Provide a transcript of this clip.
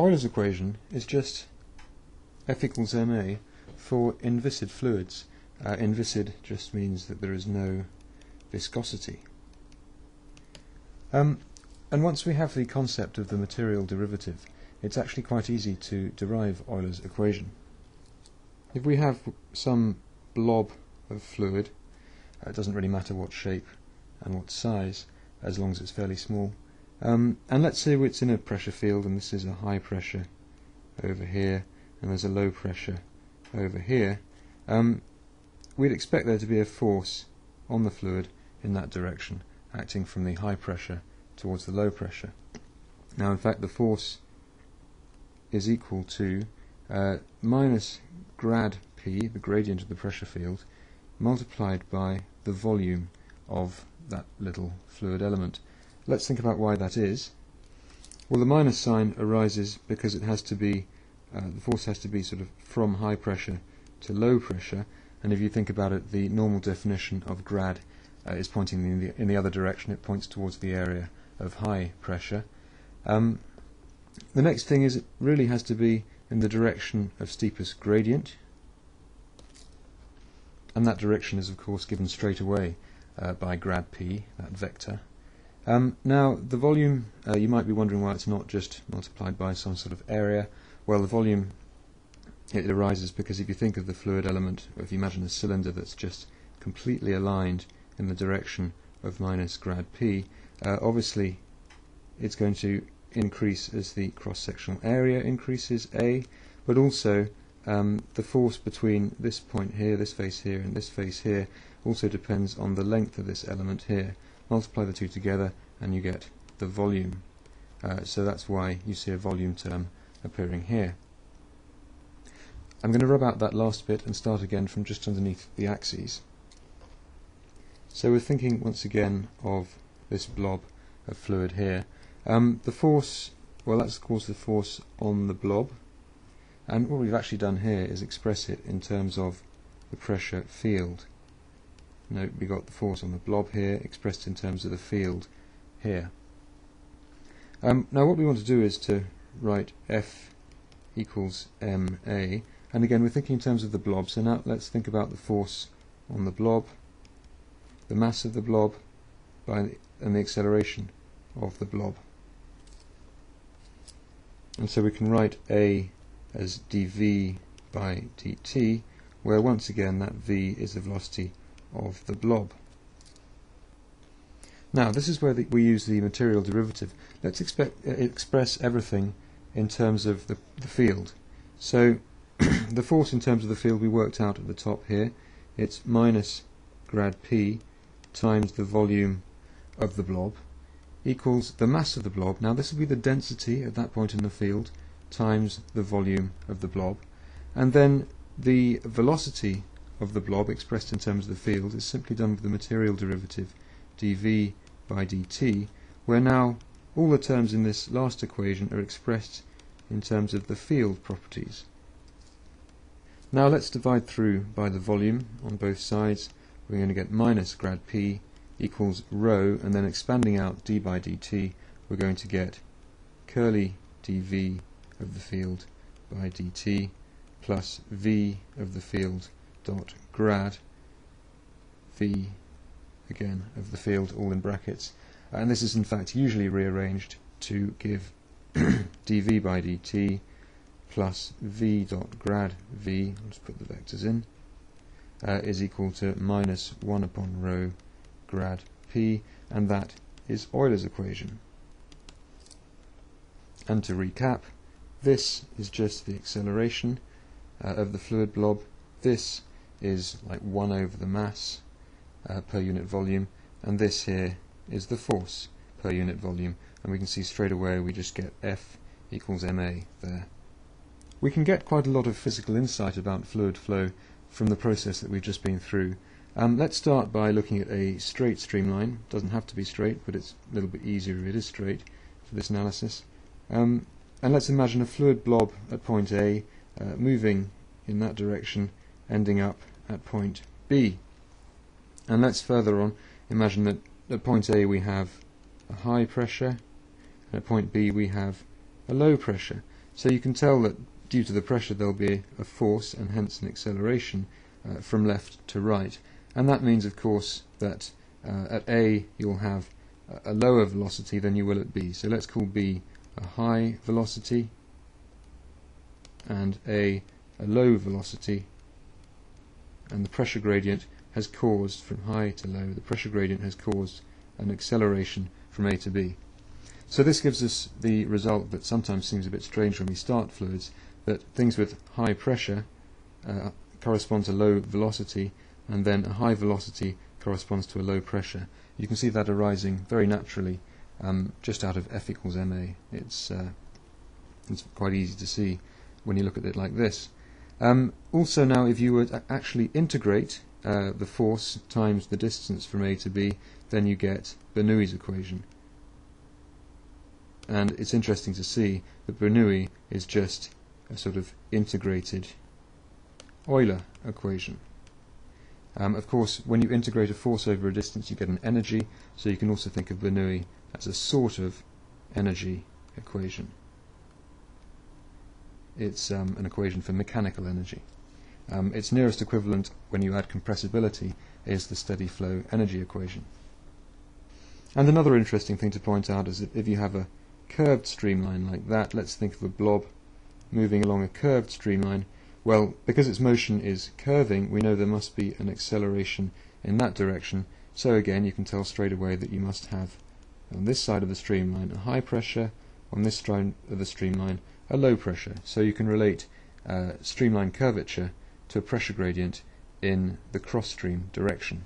Euler's equation is just F equals ma for inviscid fluids. Uh, inviscid just means that there is no viscosity. Um, and once we have the concept of the material derivative, it's actually quite easy to derive Euler's equation. If we have some blob of fluid, uh, it doesn't really matter what shape and what size, as long as it's fairly small. Um, and let's say it's in a pressure field, and this is a high pressure over here, and there's a low pressure over here. Um, we'd expect there to be a force on the fluid in that direction, acting from the high pressure towards the low pressure. Now, in fact, the force is equal to uh, minus grad P, the gradient of the pressure field, multiplied by the volume of that little fluid element. Let's think about why that is. Well, the minus sign arises because it has to be, uh, the force has to be sort of from high pressure to low pressure, and if you think about it, the normal definition of grad uh, is pointing in the, in the other direction, it points towards the area of high pressure. Um, the next thing is it really has to be in the direction of steepest gradient, and that direction is of course given straight away uh, by grad p, that vector. Um, now the volume, uh, you might be wondering why it's not just multiplied by some sort of area. Well, the volume it arises because if you think of the fluid element, or if you imagine a cylinder that's just completely aligned in the direction of minus grad p, uh, obviously it's going to increase as the cross-sectional area increases A, but also um, the force between this point here, this face here, and this face here also depends on the length of this element here. Multiply the two together and you get the volume. Uh, so that's why you see a volume term appearing here. I'm going to rub out that last bit and start again from just underneath the axes. So we're thinking once again of this blob of fluid here. Um, the force, well that's of course the force on the blob, and what we've actually done here is express it in terms of the pressure field. Note we got the force on the blob here expressed in terms of the field here. Um, now what we want to do is to write F equals ma, and again we're thinking in terms of the blob, so now let's think about the force on the blob, the mass of the blob, by the, and the acceleration of the blob. And so we can write A as dv by dt, where once again that v is the velocity of the blob. Now, this is where the, we use the material derivative. Let's expect, uh, express everything in terms of the, the field. So, the force in terms of the field we worked out at the top here. It's minus grad p times the volume of the blob equals the mass of the blob. Now, this will be the density at that point in the field times the volume of the blob. And then the velocity of the blob expressed in terms of the field is simply done with the material derivative dv by dt, where now all the terms in this last equation are expressed in terms of the field properties. Now let's divide through by the volume on both sides. We're going to get minus grad p equals rho, and then expanding out d by dt, we're going to get curly dv of the field by dt plus v of the field dot grad v again of the field all in brackets and this is in fact usually rearranged to give dv by dt plus v dot grad v let's put the vectors in uh, is equal to minus 1 upon rho grad p and that is Euler's equation and to recap this is just the acceleration uh, of the fluid blob. This is like 1 over the mass uh, per unit volume, and this here is the force per unit volume. And we can see straight away we just get F equals ma there. We can get quite a lot of physical insight about fluid flow from the process that we've just been through. Um, let's start by looking at a straight streamline. It Doesn't have to be straight, but it's a little bit easier if it is straight for this analysis. Um, and let's imagine a fluid blob at point A uh, moving in that direction, ending up at point B. And let's further on imagine that at point A we have a high pressure, and at point B we have a low pressure. So you can tell that due to the pressure there'll be a force and hence an acceleration uh, from left to right. And that means, of course, that uh, at A you'll have a lower velocity than you will at B. So let's call B a high velocity and A a low velocity and the pressure gradient has caused from high to low, the pressure gradient has caused an acceleration from A to B. So this gives us the result that sometimes seems a bit strange when we start fluids, that things with high pressure uh, correspond to low velocity, and then a high velocity corresponds to a low pressure. You can see that arising very naturally um, just out of F equals ma. It's, uh, it's quite easy to see when you look at it like this. Um, also now if you would actually integrate uh, the force times the distance from A to B, then you get Bernoulli's equation. And it's interesting to see that Bernoulli is just a sort of integrated Euler equation. Um, of course, when you integrate a force over a distance, you get an energy, so you can also think of Bernoulli as a sort of energy equation. It's um, an equation for mechanical energy. Um, its nearest equivalent, when you add compressibility, is the steady flow energy equation. And another interesting thing to point out is that if you have a curved streamline like that, let's think of a blob moving along a curved streamline, well, because its motion is curving, we know there must be an acceleration in that direction, so again you can tell straight away that you must have on this side of the streamline a high pressure, on this side of the streamline a low pressure. So you can relate uh, streamline curvature to a pressure gradient in the cross stream direction.